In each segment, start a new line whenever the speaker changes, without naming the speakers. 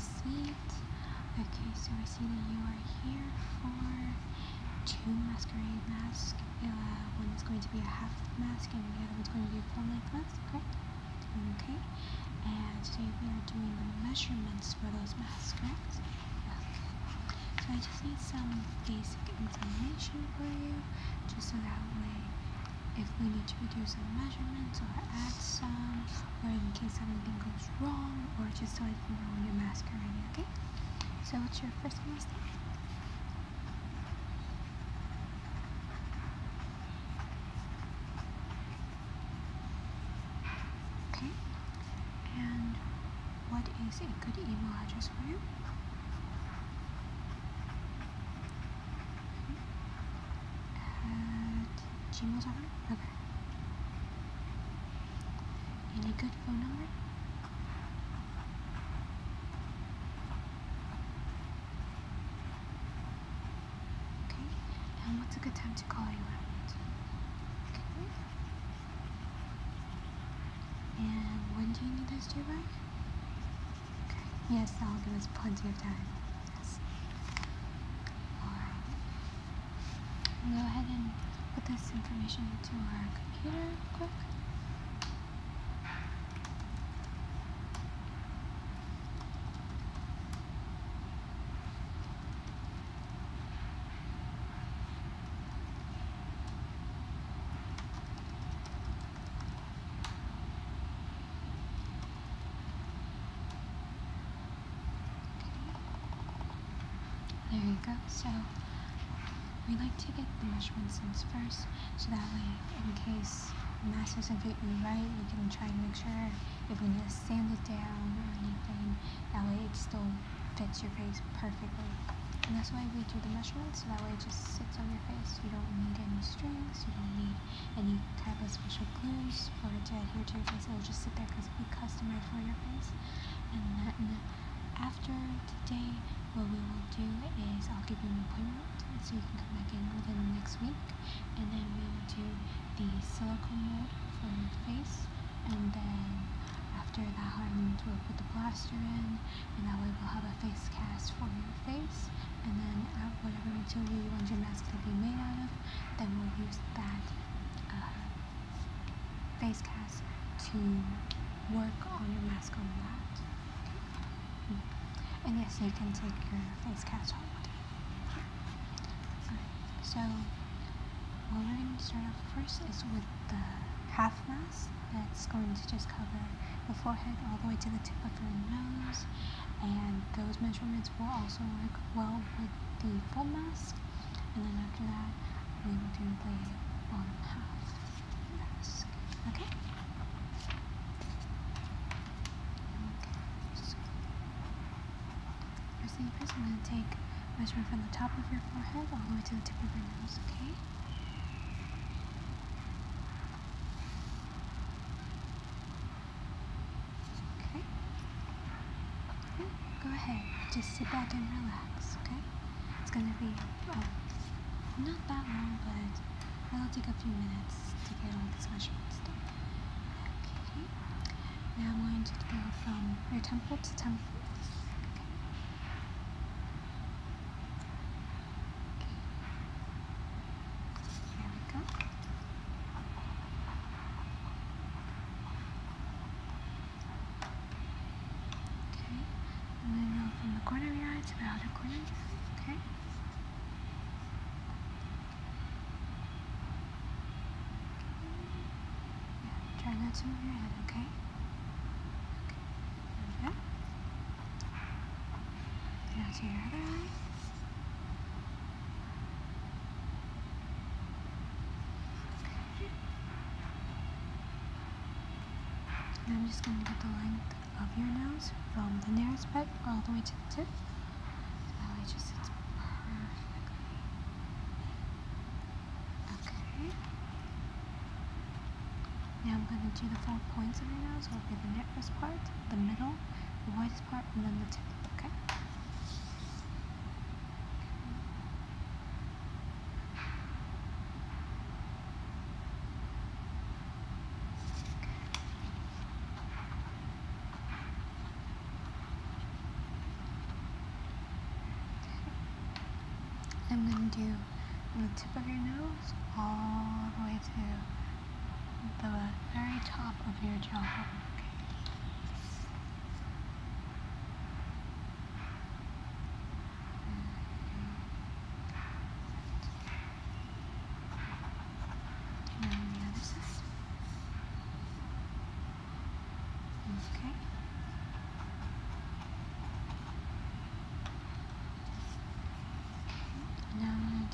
seat. Okay, so I see that you are here for two masquerade masks. Uh, one is going to be a half mask and the other one's going to be a full length mask, correct? Okay. And today we are doing the measurements for those masks, correct? Okay. So I just need some basic information for you, just so that way if we need to reduce some measurements or add some, or in case anything goes wrong, just so I can know your mask already, okay? So what's your first and last name? Okay. And what is a good email address for you? At gmail.com? Okay. Any good phone number? Okay. And what's a good time to call you at? Okay. And when do you need this to arrive? Okay. Yes, that'll give us plenty of time. Yes. Alright. Go ahead and put this information into our computer quick. Go. So we like to get the measurements in first, so that way, in case mask doesn't fit you right, we can try and make sure if we need to sand it down or anything, that way it still fits your face perfectly. And that's why we do the measurements, so that way it just sits on your face. You don't need any strings, you don't need any type of special glues for it to adhere to your face. It'll just sit there because we customized for your face. And then after today, what we will do is I'll give you an appointment so you can come back in within the next week, and then we will do the silicone mold for your face, and then after that hardened, we'll put the plaster in, and that way we'll have a face cast for your face, and then whatever material you want your mask to be made out of, then we'll use that uh, face cast to work on your mask on that. And yes, you can take your face cast off. Alright, so what we're going to start off first is with the half mask. That's going to just cover the forehead all the way to the tip of your nose. And those measurements will also work well with the full mask. And then after that, we will do the bottom half mask. Okay. So First, I'm going to take measurement from the top of your forehead all the way to the tip of your nose, okay? Okay. Okay, Go ahead, just sit back and relax, okay? It's going to be uh, not that long, but it'll take a few minutes to get all these measurements done. Okay. Now I'm going to go from your temple to temple. There we go. Okay. And then go from the corner of your eye to the outer corner. Okay. Yeah, try not to move your head, okay? Okay. Okay. Now to your other eye. And I'm just going to get the length of your nose all the way to the tip. That way just sits perfectly. Okay. Now I'm going to do the four points of your nose. So will be the nearest part, the middle, the widest part, and then the tip. Going to do the tip of your nose all the way to the very top of your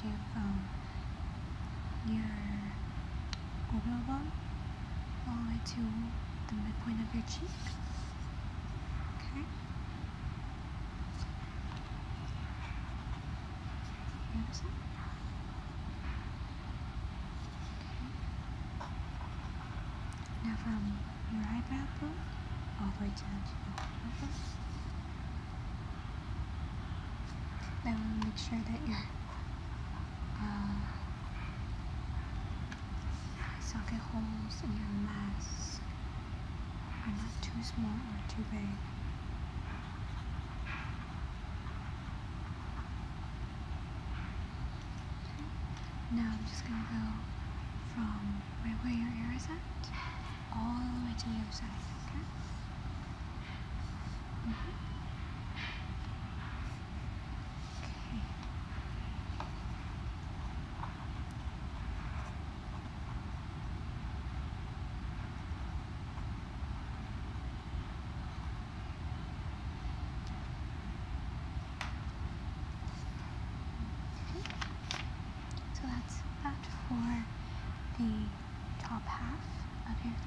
jawbone. from your orbital bone all the way to the midpoint of your cheek. Okay. Other side. Okay. Now from your eyebrow bone all the way down to your elbow. Then we'll make sure that your socket holes in your mask are not too small or too big. Now I'm just going to go from right where your ear is at all the way to the other side, okay? Mm -hmm.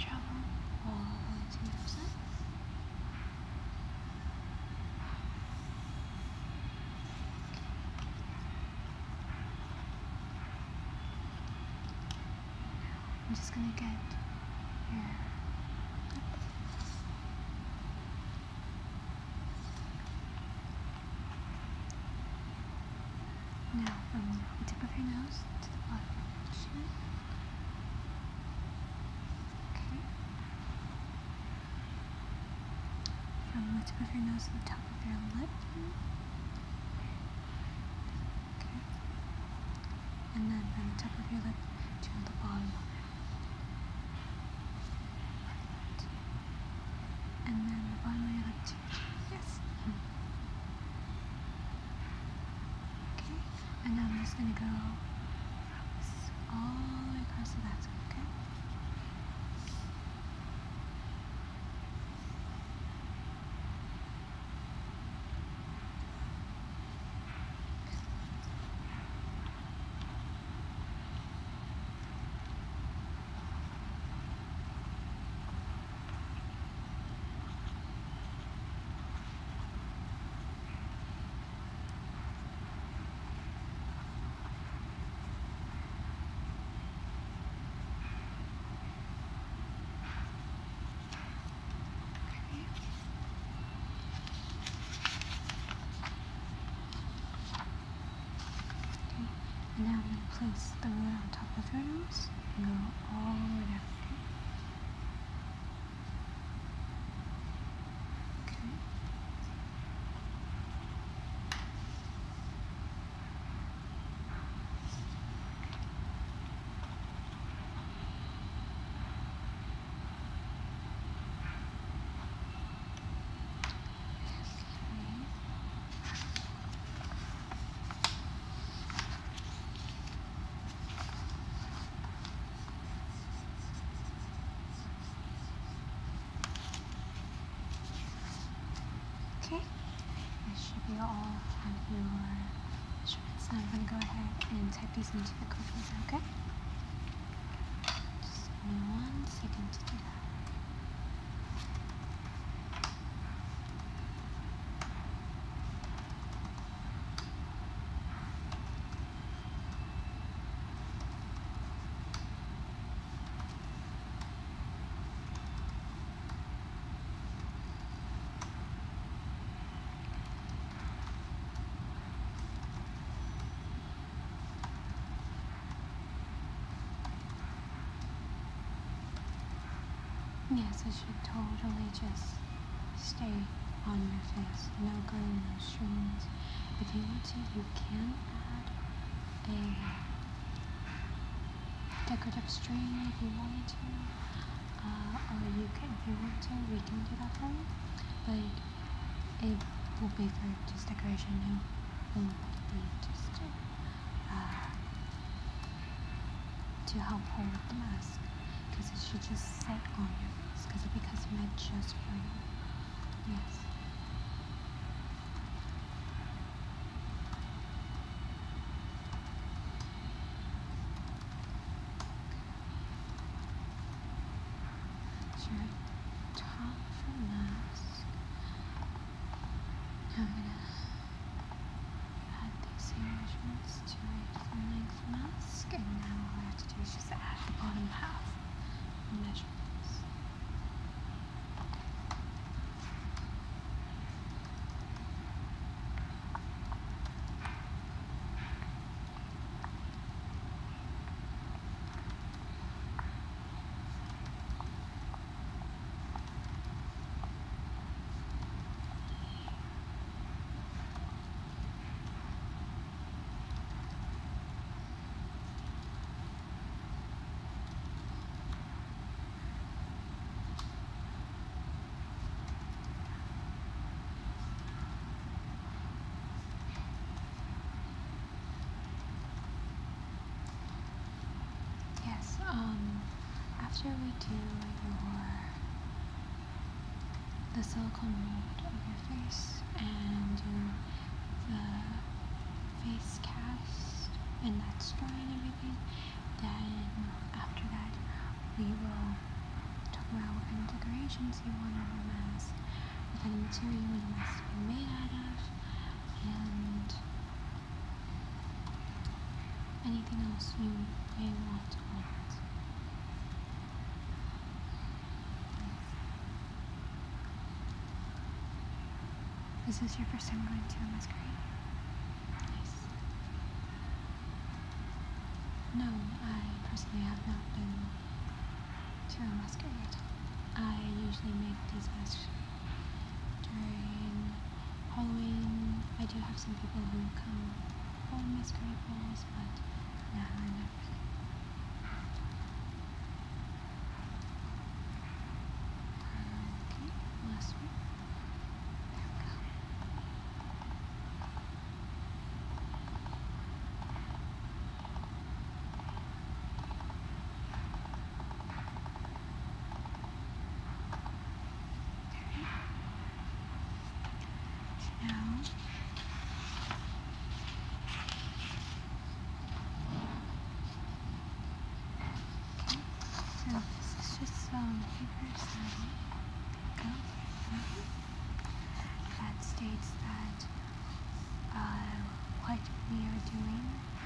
I'm just gonna get your Now from the tip of your nose to the bottom of your chin. Okay. The tip your nose to the top of your lip. Okay. And then from the top of your lip to the bottom to go all the way across the basket, okay? Now I'm going to place the ruler on top of your nose and go all the way down. Okay, be all of your. Now I'm going to go ahead and type these into the computer, okay? Just give me one second to do that. Yes, it should totally just stay on your face. No glue, no strings. If you want to, you can add a decorative string if you wanted to. Uh, or you can, if you want to, we can do that for you. But it will be for just decoration. It will be just uh, to help hold the mask. Should just sit on your face. Because it becomes meant just for you. Yes. Sure. Top for mask. Now I'm gonna add these measurements to a full length mask, and now all I have to do is just add the bottom half measurements. Yes, um, after we do your the silicone mold of your face and do the face cast and that's dry and everything, then after that we will talk about what kind of decorations you want on your mask, what kind of material you want the mask to be made out of, and anything else you may want on Is this your first time going to a masquerade? Nice. No, I personally have not been to a masquerade. I usually make these masks during Halloween. I do have some people who come for masquerade balls, but no, I never. Okay, last one. There we go. Now, okay, so this is just some paper sign. Go. That states that uh, what we are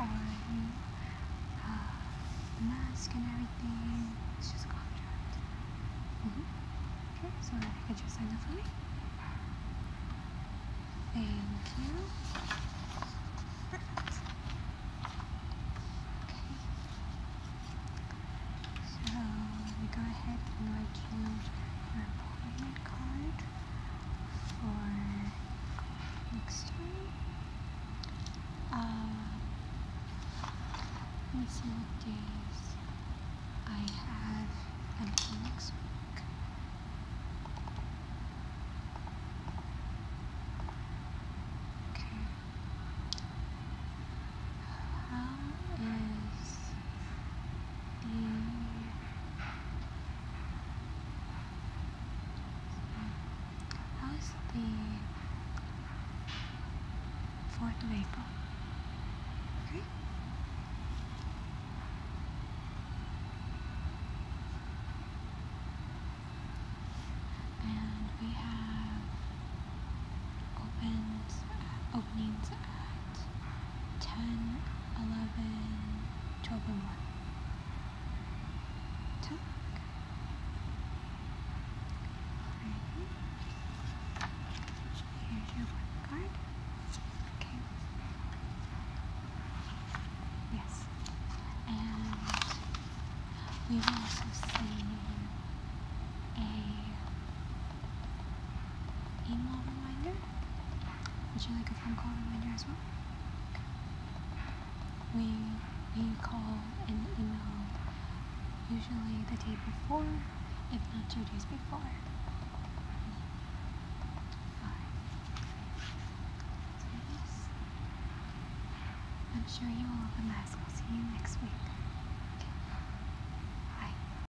doing uh, the mask and everything. It's just a contract. Mm-hmm. Okay, so you could just sign that for me. Thank you. 4th of April. And we have uh, openings at 10, 11, 12, and 1. Would you like a phone call reminder as well? We we call and email usually the day before, if not two days before. I'm sure you will love the mask. I'll see you next week.